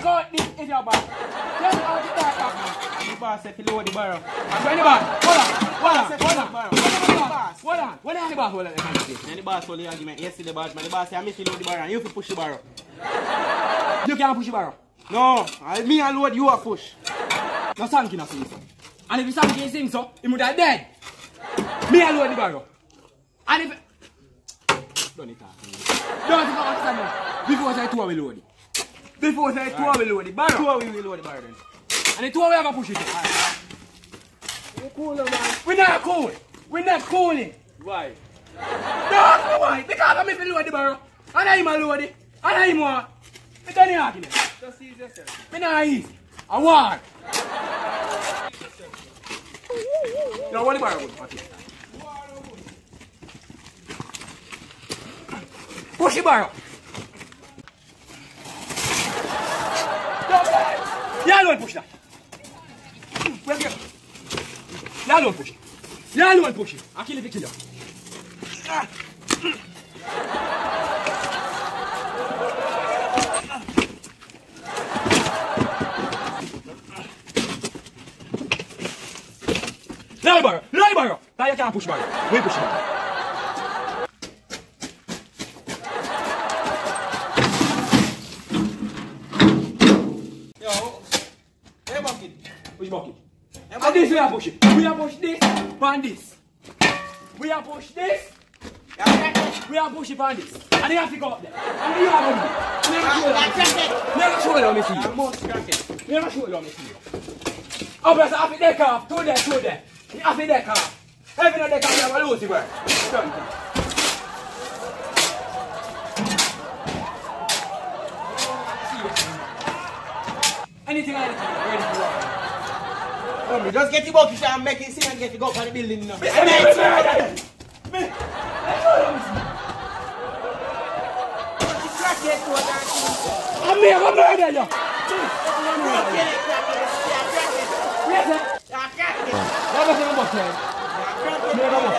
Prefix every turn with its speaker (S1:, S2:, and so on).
S1: Take out this in your bag. Take out the back, man.
S2: The boss said to load the barrel.
S1: I'm going to bag. Hold on. Hold on. Hold on.
S2: boss.
S1: Hold on. Hold on. Hold on the bag. Hold on. the bag.
S2: Then the boss hold the argument. Yes, the boss, man. The boss say, I miss you load the barrel and you fi push the barrel.
S1: You can't push the barrel.
S2: No, I, me and load, you a push.
S1: No Sanky not sing so. And if you Sanky sing so, he would have dead. Me alone the barrel. And if... Don't it talk. Don't it talk. Before say two we load it. Before say two we load the barrel.
S2: Two we will load the barrel then.
S1: And the two we have to push it.
S2: You cool, man.
S1: We not cool. We're not cooling.
S2: Why?
S1: No, why? Because I'm if load the barrel. And I'm a load it. And I'm want. It's any argument.
S2: Just ease yourself.
S1: Me not easy. I want. Now what the barrel would? Okay. Push the barrel. Yeah, alone push that. Well, yeah. Yeah, alone push it. Yeah, alone push it. I kill it, kill it. Lay barrel, lay Push
S2: bucket.
S1: And this we are push it. We are push this and this. We are push this. We are push it on this. And you have to go up there. And you have to do it. Never show it. Never show it on me see you.
S2: most cracked.
S1: Never show it on me see you. Oh, but half it deck. Two there, two there. Half it deck off. Every deck off, you have a lose it. Done. Anything, anything. Ready to rock.
S2: Come on, just get the bucket and make it see and get to go up on the building now.
S1: Me, me, me, me, me. Me.
S2: Crackhead to a dance.
S1: I'm here, I'm murder you.
S2: Crackhead, crackhead,
S1: Yes, sir.
S2: crackhead. Ah, crackhead.
S1: Never say no more, sir.
S2: Crackhead.
S1: Never more,